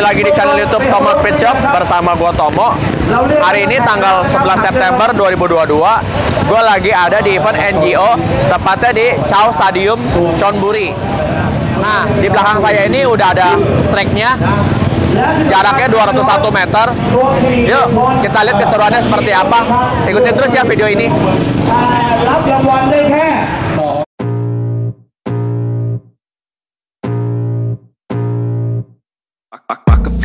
lagi di channel YouTube Tomo Speed Shop bersama gua Tomo. Hari ini tanggal 11 September 2022, gua lagi ada di event NGO tepatnya di Chow Stadium Chonburi. Nah, di belakang saya ini udah ada tracknya jaraknya 201 meter. Yuk, kita lihat keseruannya seperti apa. Ikutin terus ya video ini.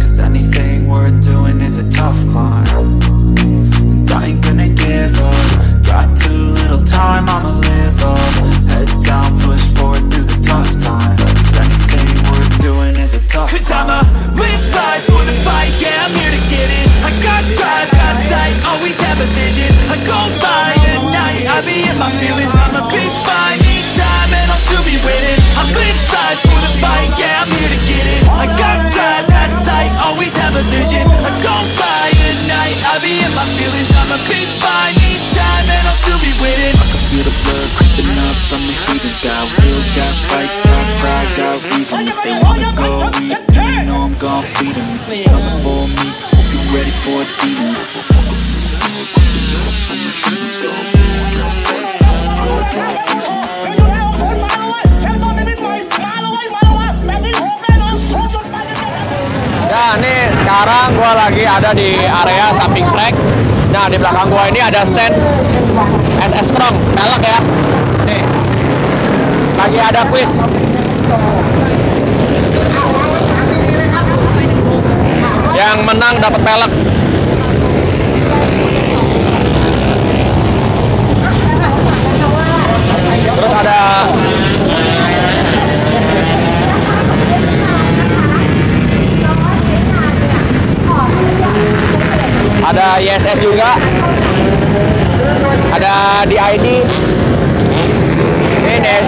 Cause anything worth doing is a tough climb. And I ain't gonna give up. Got too little time, I'ma live up. Head down, push from the heathens Got will, got fight, got pride, got reason If they wanna go eat, you know I'm gon' feed them If they coming for me, hope you're ready for a demon Ya, nih sekarang gua lagi ada di area samping track. Nah, di belakang gua ini ada stand SS Strong, pelek ya. Nih. Lagi ada quiz. Yang menang dapat pelek. Terus ada ada ISS juga ada di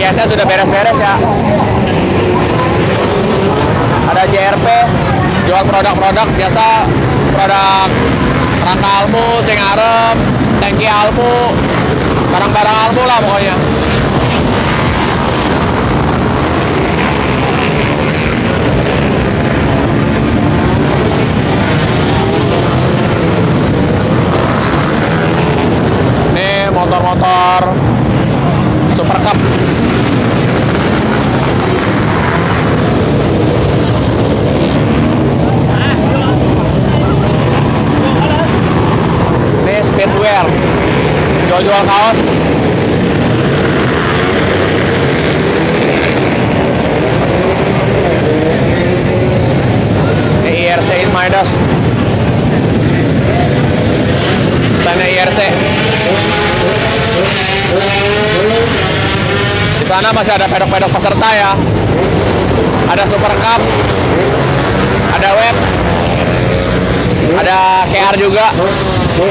ISS sudah beres-beres ya ada JRP jual produk-produk biasa produk rangka almu, sing arem, tangki almu barang-barang almu lah pokoknya motor-motor Super Cup. Speedwear. Jual-jual kaos. IRC in Midas. Sana IRC. Di sana masih ada pedok-pedok peserta ya. Ada Super Cup, ada web, ada KR juga. Itu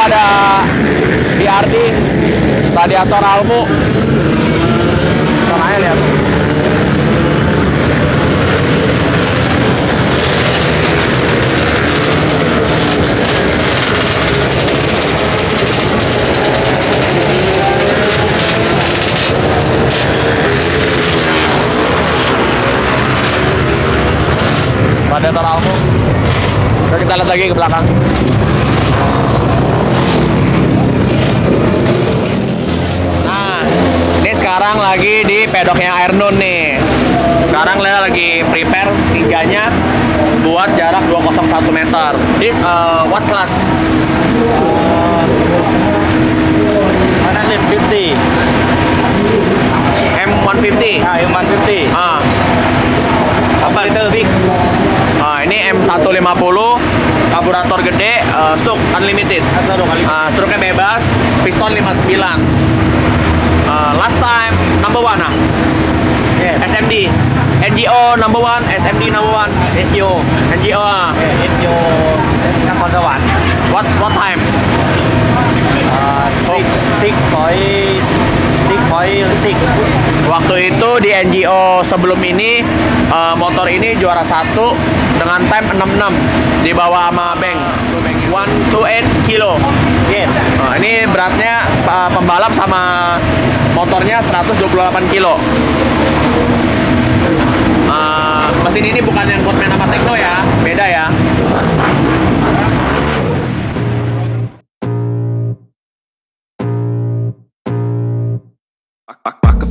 ada BRD, Gladiator Almu. Sana aja lihat. Gladiator Almu. Terus kita lihat lagi ke belakang. Nah, sekarang lagi di pedoknya Airnun nih. Sekarang Lea lagi prepare tiganya buat jarak 201 meter. This uh, what class? 150 M150. ah yang 150 Ah, apa liter big ah, ini M150 karburator gede, uh, stroke unlimited. satu kali Uh, stroke bebas, piston 59. Uh, last time number one ah, yeah SMD, NGO number one, SMD number one, NGO NGO ah. yeah NGO นครสวรรค์ What what time? อ่า six six point six point six Waktu itu di NGO sebelum ini uh, motor ini juara satu dengan time 66 di bawah sama Beng 128 kilo. yeah Nah, ini beratnya uh, pembalap sama motornya 128 kilo. Mesin ini bukan yang Codman sama Tekno ya, beda ya.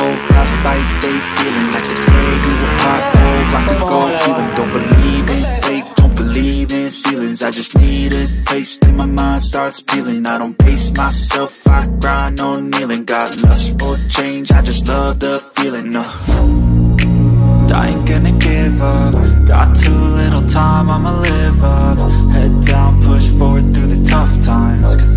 Behold, frostbite, they feeling like a tear you apart. Oh, I could go heal them. Don't believe in fate, don't believe in ceilings. I just need a taste, and my mind starts peeling. I don't pace myself, I grind on kneeling. Got lust for change, I just love the feeling. Uh. I ain't gonna give up Got too little time, I'ma live up Head down, push forward through the tough times Cause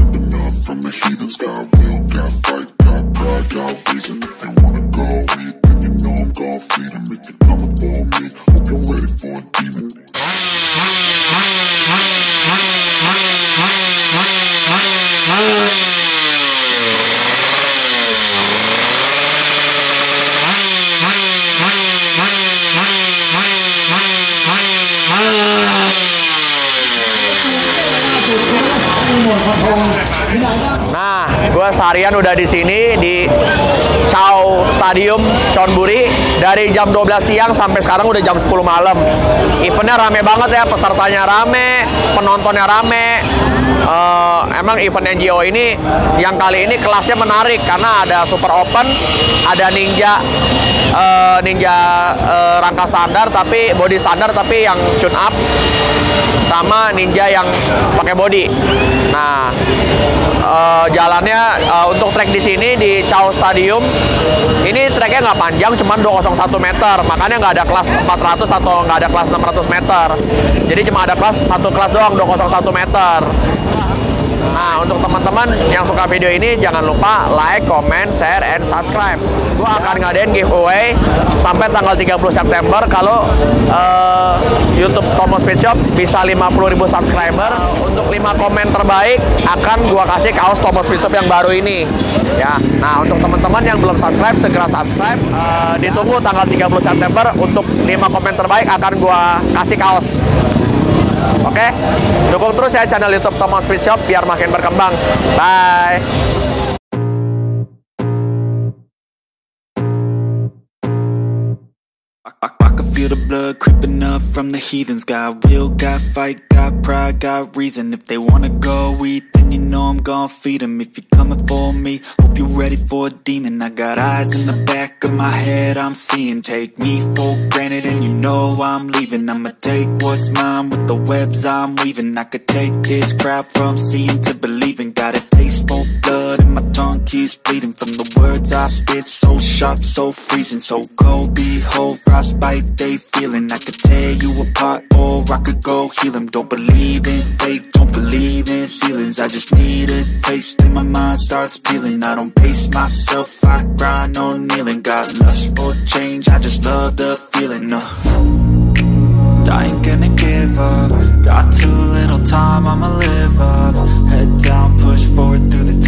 Nah, gue seharian udah di sini di Chow Stadium Chonburi dari jam 12 siang sampai sekarang udah jam 10 malam. Eventnya rame banget ya, pesertanya rame, penontonnya rame. Eh, emang event NGO ini yang kali ini kelasnya menarik karena ada super open, ada ninja eh, ninja eh, rangka standar tapi body standar tapi yang tune up sama ninja yang pakai body. Nah, eh, jalannya eh, untuk trek di sini di Chow Stadium ini treknya nggak panjang, cuman 201 meter. Makanya nggak ada kelas 400 atau nggak ada kelas 600 meter. Jadi cuma ada kelas satu kelas doang 201 meter. Nah, untuk teman-teman yang suka video ini jangan lupa like, comment, share, and subscribe. Gua akan ngadain giveaway sampai tanggal 30 September kalau eh, YouTube Tomo Speed Shop bisa 50.000 subscriber. Untuk 5 komen terbaik akan gua kasih kaos Tomo Speed Shop yang baru ini. Ya. Nah, untuk teman-teman yang belum subscribe segera subscribe. Eh, ditunggu tanggal 30 September untuk 5 komen terbaik akan gua kasih kaos. Oke, dukung terus ya channel YouTube Thomas Speed Shop biar makin berkembang. Bye. The blood creeping up from the heathens. Got will, got fight, got pride, got reason. If they wanna go eat, then I'm gon' feed 'em. If you're coming for me, hope you're ready for a demon. I got eyes in the back of my head, I'm seeing. Take me for granted, and you know I'm leaving. I'ma take what's mine with the webs I'm weaving. I could take this crowd from seeing to believing. Got a taste for blood, my bleeding from the words I spit. So sharp, so freezing, so cold. Behold, frostbite they feeling. I could tear you apart, or I could go heal 'em. Don't believe in fate, don't believe in ceilings. I just need a taste, and my mind starts peeling. I don't pace myself, I grind on kneeling. Got lust for change, I just love the feeling. Uh. I ain't gonna give up Got too little time, I'ma live up Head down,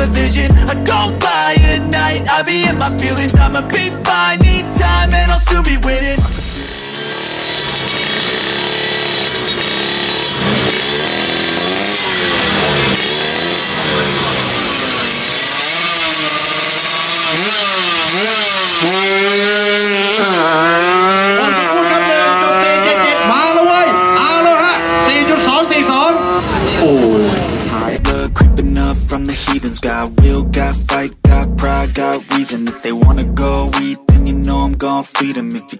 a vision. I go by at night, I be in my feelings. I'ma be fine, need time, and I'll soon be winning4.1.4.7 reason If they wanna go eat, then you know I'm gon' feed 'em. If you're